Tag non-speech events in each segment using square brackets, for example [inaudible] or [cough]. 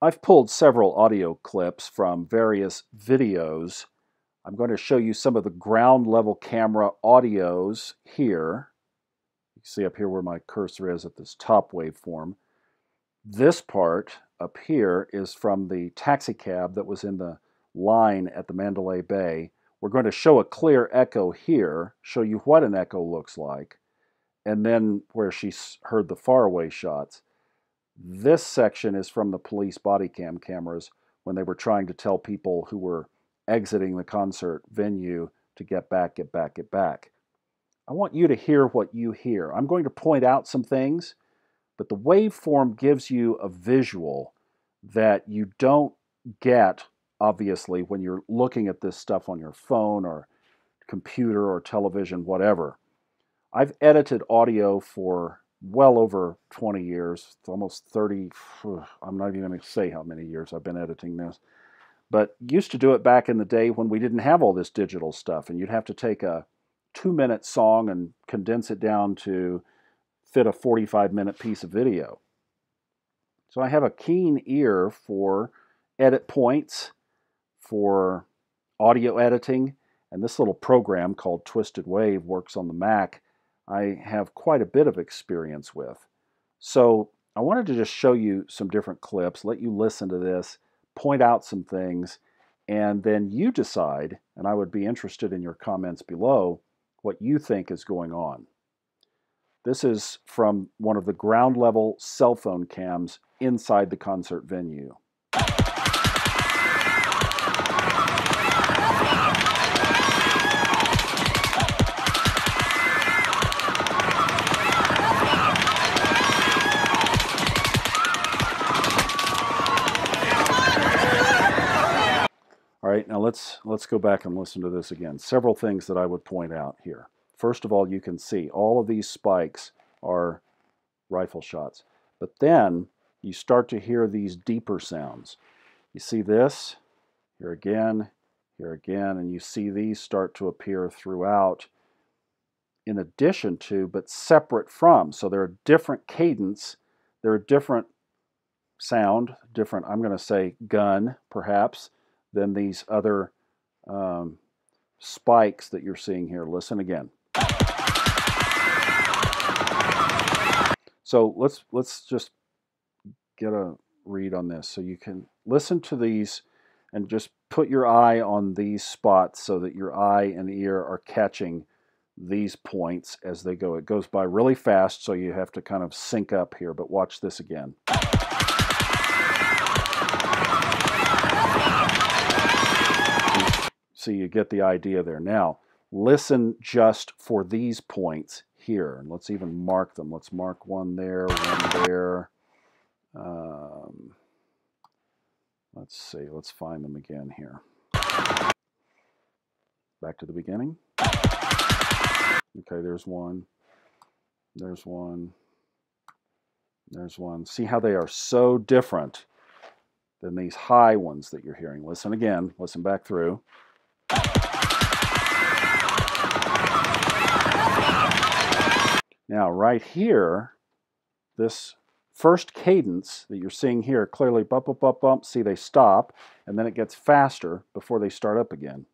I've pulled several audio clips from various videos. I'm going to show you some of the ground level camera audios here. You see up here where my cursor is at this top waveform. This part up here is from the taxi cab that was in the line at the Mandalay Bay. We're going to show a clear echo here, show you what an echo looks like, and then where she heard the faraway shots. This section is from the police body cam cameras when they were trying to tell people who were exiting the concert venue to get back, get back, get back. I want you to hear what you hear. I'm going to point out some things, but the waveform gives you a visual that you don't get, obviously, when you're looking at this stuff on your phone or computer or television, whatever. I've edited audio for well over 20 years, almost 30. I'm not even going to say how many years I've been editing this. But used to do it back in the day when we didn't have all this digital stuff, and you'd have to take a two minute song and condense it down to fit a 45 minute piece of video. So I have a keen ear for edit points, for audio editing, and this little program called TwistedWave works on the Mac I have quite a bit of experience with. So I wanted to just show you some different clips, let you listen to this, point out some things, and then you decide, and I would be interested in your comments below, what you think is going on. This is from one of the ground level cell phone cams inside the concert venue. Let's let's go back and listen to this again. Several things that I would point out here. First of all, you can see all of these spikes are rifle shots. But then you start to hear these deeper sounds. You see this, here again, here again, and you see these start to appear throughout in addition to, but separate from. So they're a different cadence, they're a different sound, different, I'm going to say gun, perhaps, than these other um, spikes that you're seeing here. Listen again. So let's let's just get a read on this. So you can listen to these and just put your eye on these spots so that your eye and ear are catching these points as they go. It goes by really fast, so you have to kind of sync up here, but watch this again. So you get the idea there. Now, listen just for these points here. And let's even mark them. Let's mark one there, one there. Um, let's see. Let's find them again here. Back to the beginning. Okay, there's one. There's one. There's one. See how they are so different than these high ones that you're hearing. Listen again. Listen back through. Now, right here, this first cadence that you're seeing here, clearly bump, bump, bump, bump, see they stop, and then it gets faster before they start up again.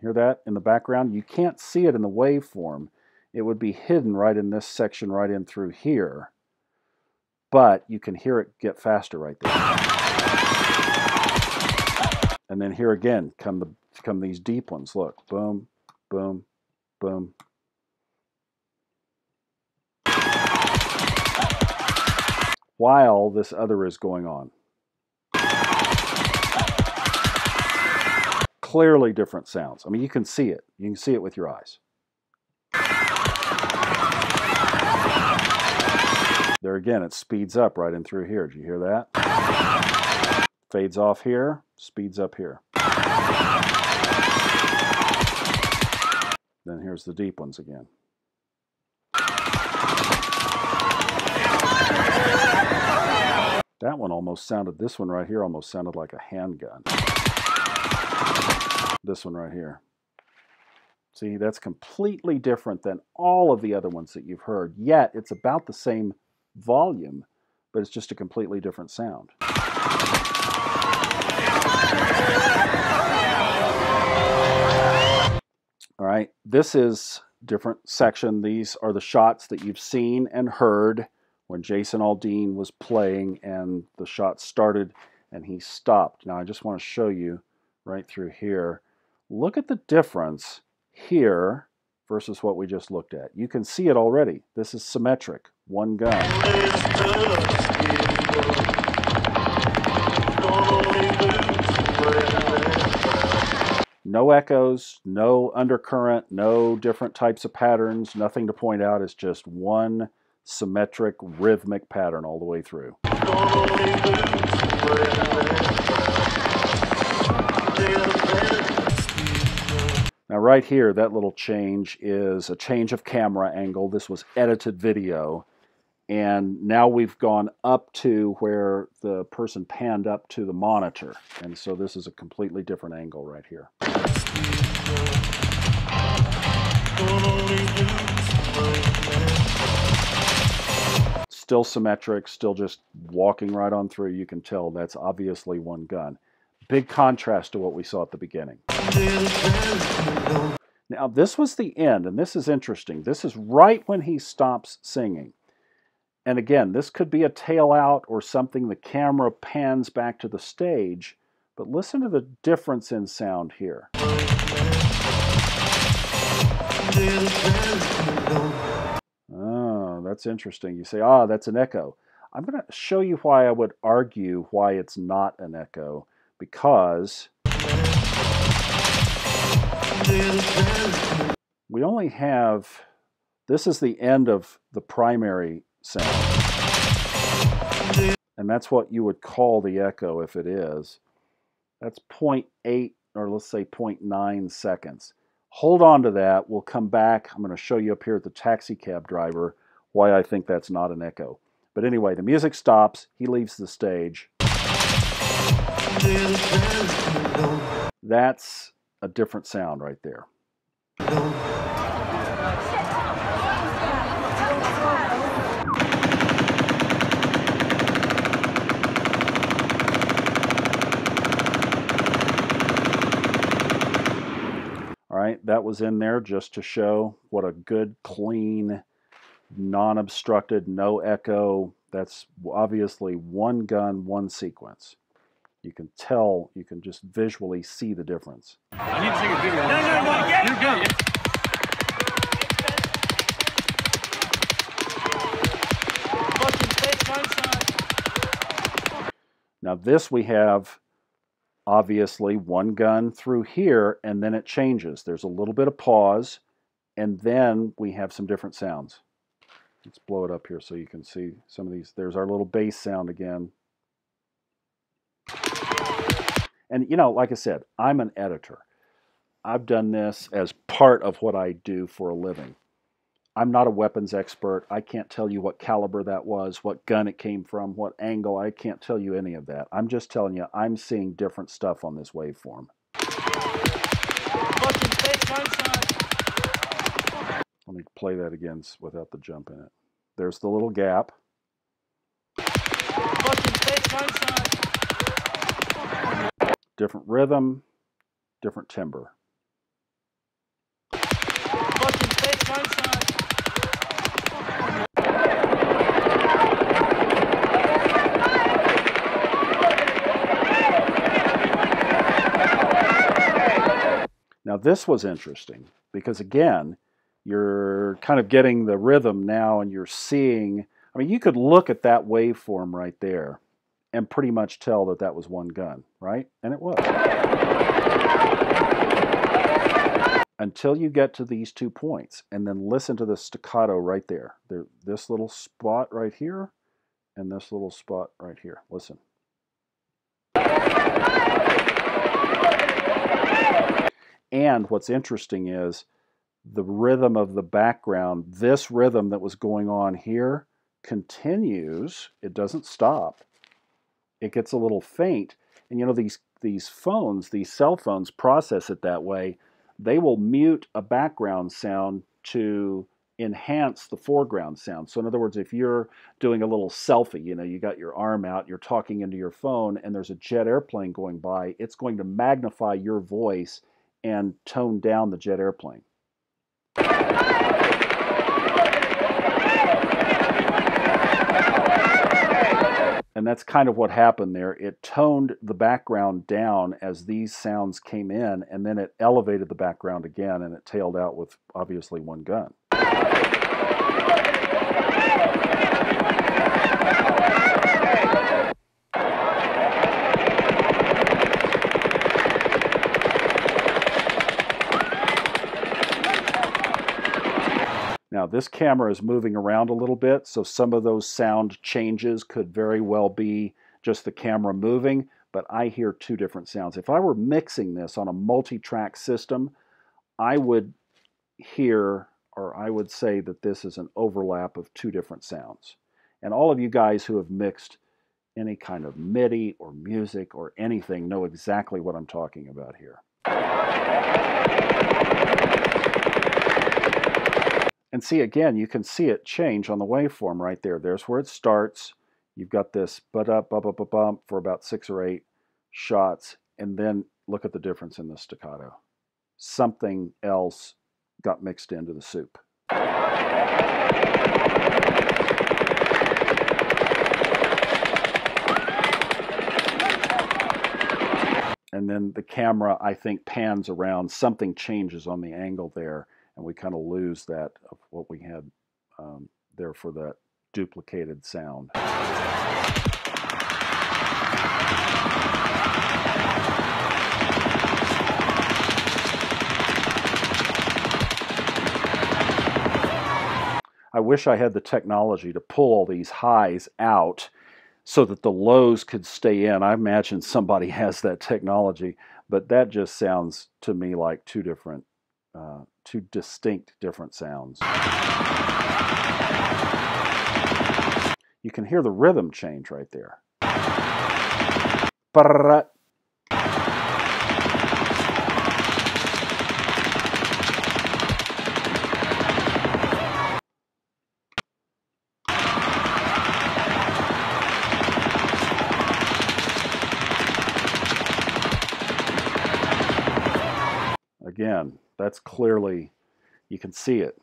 Hear that in the background? You can't see it in the waveform. It would be hidden right in this section right in through here, but you can hear it get faster right there. And then here again come the come these deep ones. Look, boom, boom, boom. While this other is going on. Clearly different sounds. I mean, you can see it. You can see it with your eyes. There again, it speeds up right in through here. Do you hear that? Fades off here speeds up here. Then here's the deep ones again. That one almost sounded, this one right here almost sounded like a handgun. This one right here. See, that's completely different than all of the other ones that you've heard, yet it's about the same volume, but it's just a completely different sound. All right, this is different section. These are the shots that you've seen and heard when Jason Aldean was playing and the shot started and he stopped. Now I just want to show you right through here. Look at the difference here versus what we just looked at. You can see it already. This is symmetric, one gun. No echoes, no undercurrent, no different types of patterns, nothing to point out. It's just one symmetric rhythmic pattern all the way through. Now right here, that little change is a change of camera angle. This was edited video. And now we've gone up to where the person panned up to the monitor. And so this is a completely different angle right here. Still symmetric, still just walking right on through. You can tell that's obviously one gun. Big contrast to what we saw at the beginning. Now, this was the end, and this is interesting. This is right when he stops singing. And again, this could be a tail out or something the camera pans back to the stage, but listen to the difference in sound here. Oh, that's interesting. You say, ah, that's an echo. I'm going to show you why I would argue why it's not an echo because we only have, this is the end of the primary sound. And that's what you would call the echo if it is. That's 0.8 or let's say 0.9 seconds. Hold on to that. We'll come back. I'm going to show you up here at the taxi cab driver why I think that's not an echo. But anyway, the music stops. He leaves the stage. That's a different sound right there. Right, that was in there just to show what a good, clean, non-obstructed, no echo. That's obviously one gun, one sequence you can tell, you can just visually see the difference. I need to take a video. No, no, no, you're good. Now this we have obviously one gun through here and then it changes. There's a little bit of pause and then we have some different sounds. Let's blow it up here so you can see some of these. There's our little bass sound again. And, you know, like I said, I'm an editor. I've done this as part of what I do for a living. I'm not a weapons expert. I can't tell you what caliber that was, what gun it came from, what angle. I can't tell you any of that. I'm just telling you, I'm seeing different stuff on this waveform. Let me play that again without the jump in it. There's the little gap different rhythm, different timbre. Now this was interesting because again, you're kind of getting the rhythm now and you're seeing, I mean, you could look at that waveform right there and pretty much tell that that was one gun, right? And it was. Until you get to these two points, and then listen to the staccato right there. there. This little spot right here, and this little spot right here. Listen. And what's interesting is the rhythm of the background, this rhythm that was going on here continues, it doesn't stop it gets a little faint. And you know, these, these phones, these cell phones process it that way. They will mute a background sound to enhance the foreground sound. So in other words, if you're doing a little selfie, you know, you got your arm out, you're talking into your phone, and there's a jet airplane going by, it's going to magnify your voice and tone down the jet airplane. And that's kind of what happened there. It toned the background down as these sounds came in, and then it elevated the background again, and it tailed out with obviously one gun. This camera is moving around a little bit, so some of those sound changes could very well be just the camera moving, but I hear two different sounds. If I were mixing this on a multi-track system, I would hear, or I would say that this is an overlap of two different sounds. And all of you guys who have mixed any kind of MIDI or music or anything know exactly what I'm talking about here. And see, again, you can see it change on the waveform right there. There's where it starts. You've got this but up, bump, bump, bump for about six or eight shots. And then look at the difference in the staccato. Something else got mixed into the soup. And then the camera, I think, pans around. Something changes on the angle there and we kind of lose that of what we had um, there for that duplicated sound. I wish I had the technology to pull all these highs out so that the lows could stay in. I imagine somebody [laughs] has that technology, but that just sounds to me like two different uh, two distinct different sounds. You can hear the rhythm change right there. That's clearly, you can see it.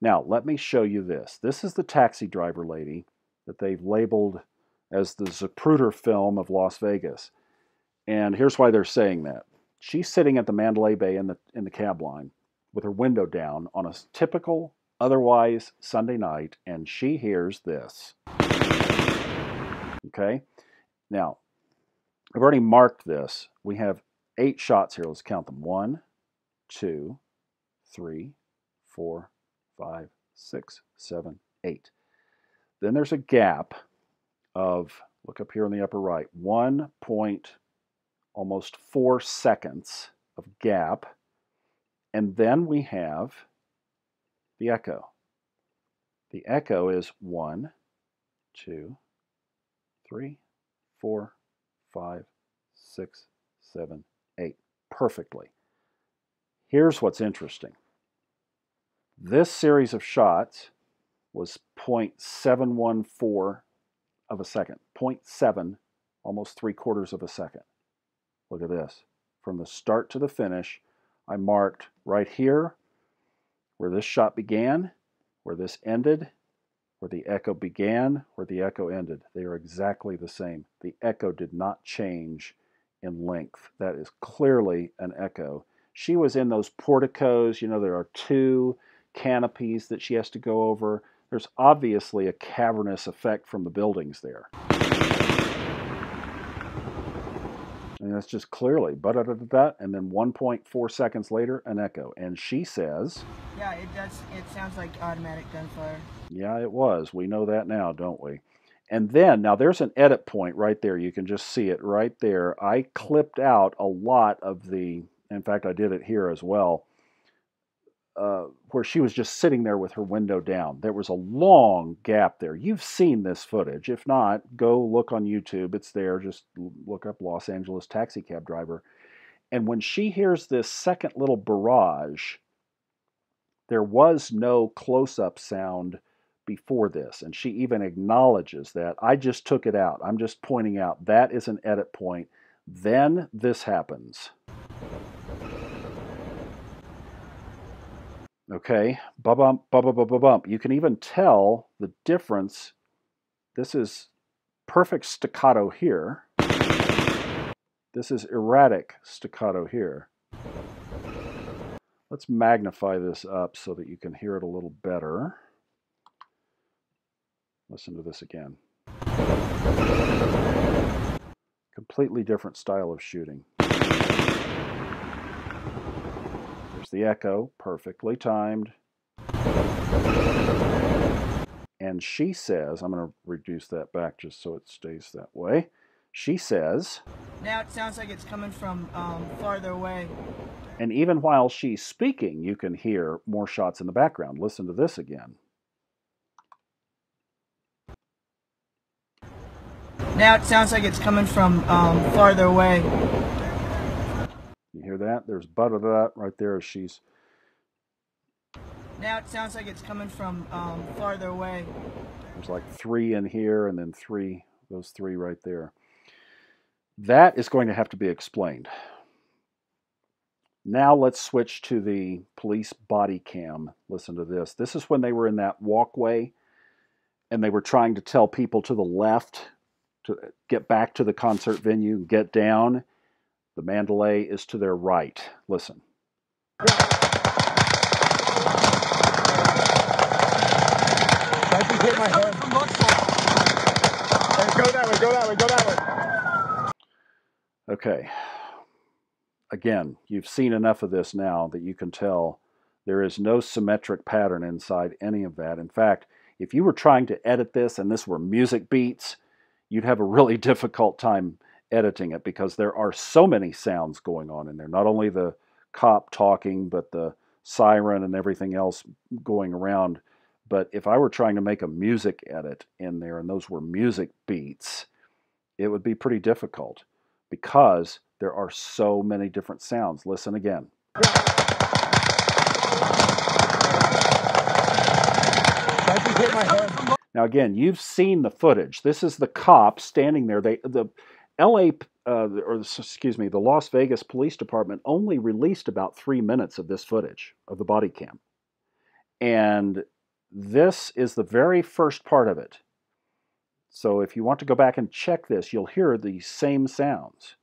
Now, let me show you this. This is the taxi driver lady that they've labeled as the Zapruder film of Las Vegas. And here's why they're saying that. She's sitting at the Mandalay Bay in the, in the cab line with her window down on a typical, otherwise Sunday night, and she hears this. Okay? Now, I've already marked this. We have eight shots here. Let's count them. One, two, three, four, five, six, seven, eight. Then there's a gap of, look up here in the upper right, one point almost four seconds of gap. And then we have the echo. The echo is one, two, three, four, five, six, seven, eight. Perfectly. Here's what's interesting. This series of shots was 0.714 of a second, 0.7, almost three quarters of a second. Look at this. From the start to the finish, I marked right here where this shot began, where this ended, where the echo began, where the echo ended. They are exactly the same. The echo did not change in length. That is clearly an echo she was in those porticos. You know, there are two canopies that she has to go over. There's obviously a cavernous effect from the buildings there. And that's just clearly, and then 1.4 seconds later, an echo. And she says, Yeah, it does. It sounds like automatic gunfire. Yeah, it was. We know that now, don't we? And then, now there's an edit point right there. You can just see it right there. I clipped out a lot of the in fact, I did it here as well, uh, where she was just sitting there with her window down. There was a long gap there. You've seen this footage. If not, go look on YouTube. It's there. Just look up Los Angeles taxi cab driver. And when she hears this second little barrage, There was no close up sound before this, and she even acknowledges that. I just took it out. I'm just pointing out that is an edit point. Then this happens. Okay, bump, bump, bump, bump, bump. You can even tell the difference. This is perfect staccato here. This is erratic staccato here. Let's magnify this up so that you can hear it a little better. Listen to this again. Completely different style of shooting. There's the echo, perfectly timed. And she says, I'm going to reduce that back just so it stays that way. She says, Now it sounds like it's coming from um, farther away. And even while she's speaking, you can hear more shots in the background. Listen to this again. Now it sounds like it's coming from um, farther away. Hear that? There's but of that right there as she's. Now it sounds like it's coming from um, farther away. There's like three in here and then three, those three right there. That is going to have to be explained. Now let's switch to the police body cam. Listen to this. This is when they were in that walkway and they were trying to tell people to the left to get back to the concert venue and get down. The Mandalay is to their right. Listen. Try to hit my head. Go that way, go that way, go that way. Okay again, you've seen enough of this now that you can tell there is no symmetric pattern inside any of that. In fact, if you were trying to edit this and this were music beats, you'd have a really [laughs] difficult time editing it because there are so many sounds going on in there. Not only the cop talking, but the siren and everything else going around. But if I were trying to make a music edit in there and those were music beats, it would be pretty difficult because there are so many different sounds. Listen again. Now again, you've seen the footage. This is the cop standing there. They the LA uh, or excuse me, the Las Vegas Police Department only released about three minutes of this footage of the body cam, and this is the very first part of it. So if you want to go back and check this, you'll hear the same sounds.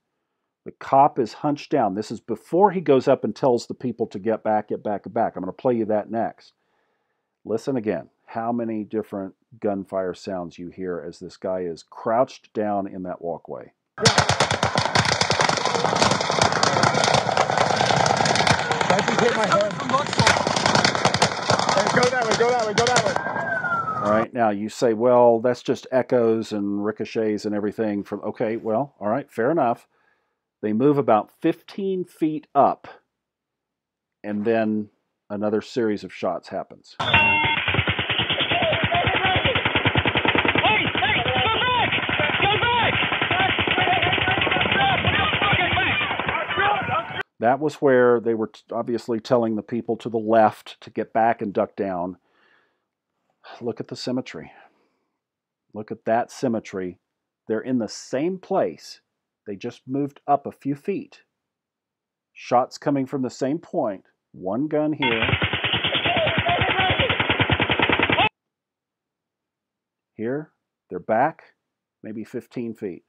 The cop is hunched down. This is before he goes up and tells the people to get back, get back, get back. I'm going to play you that next. Listen again. How many different gunfire sounds you hear as this guy is crouched down in that walkway. Go that way, go that way, go that way. All right, now you say, well, that's just echoes and ricochets and everything from, okay, well, all right, fair enough. They move about 15 feet up, and then another series of shots happens. That was where they were obviously telling the people to the left to get back and duck down. Look at the symmetry. Look at that symmetry. They're in the same place they just moved up a few feet. Shots coming from the same point. One gun here. Here, they're back, maybe 15 feet.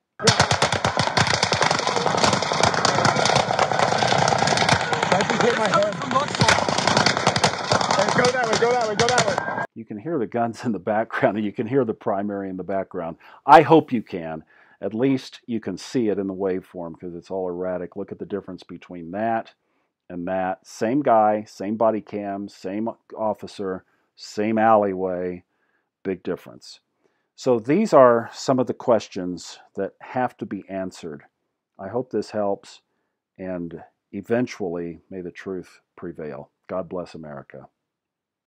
Go that way, go that way, go that way. You can hear the guns in the background and you can hear the primary in the background. I hope you can at least you can see it in the waveform because it's all erratic. Look at the difference between that and that. Same guy, same body cam, same officer, same alleyway, big difference. So these are some of the questions that have to be answered. I hope this helps, and eventually may the truth prevail. God bless America.